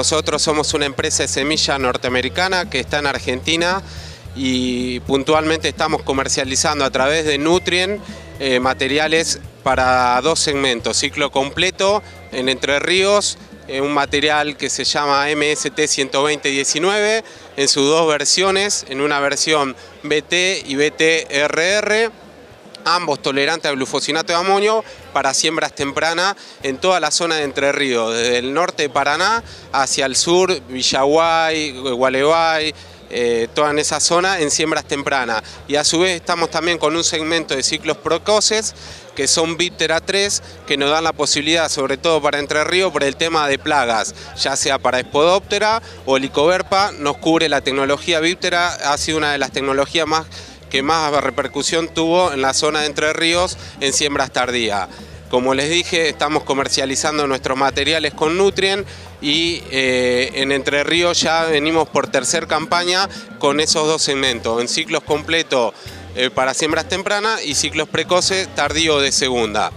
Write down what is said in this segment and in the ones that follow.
nosotros somos una empresa de semilla norteamericana que está en Argentina y puntualmente estamos comercializando a través de Nutrien eh, materiales para dos segmentos, ciclo completo en Entre Ríos, eh, un material que se llama MST 12019 en sus dos versiones, en una versión BT y BTRR, ambos tolerantes al glufosinato de amonio para siembras tempranas en toda la zona de Entre Ríos, desde el norte de Paraná hacia el sur, Villaguay, Gualeguay, eh, toda en esa zona en siembras tempranas. Y a su vez estamos también con un segmento de ciclos precoces que son Viptera 3, que nos dan la posibilidad, sobre todo para Entre Ríos, por el tema de plagas, ya sea para Espodóptera o Licoverpa, nos cubre la tecnología Viptera, ha sido una de las tecnologías más que más repercusión tuvo en la zona de Entre Ríos en siembras tardías. Como les dije, estamos comercializando nuestros materiales con Nutrien y eh, en Entre Ríos ya venimos por tercer campaña con esos dos segmentos, en ciclos completos eh, para siembras tempranas y ciclos precoces tardío de segunda.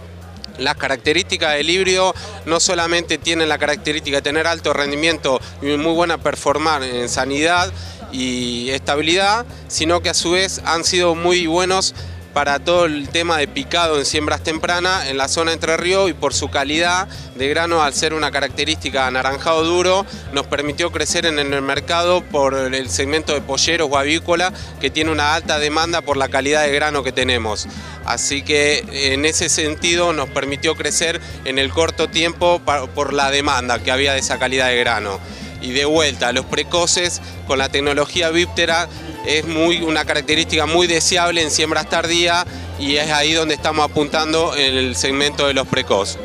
Las características del híbrido no solamente tienen la característica de tener alto rendimiento y muy buena performance en sanidad y estabilidad, sino que a su vez han sido muy buenos para todo el tema de picado en siembras tempranas en la zona Entre Ríos y por su calidad de grano al ser una característica anaranjado duro nos permitió crecer en el mercado por el segmento de polleros o avícola que tiene una alta demanda por la calidad de grano que tenemos. Así que en ese sentido nos permitió crecer en el corto tiempo por la demanda que había de esa calidad de grano. Y de vuelta, los precoces con la tecnología Viptera es muy, una característica muy deseable en siembras tardías y es ahí donde estamos apuntando en el segmento de los precoces.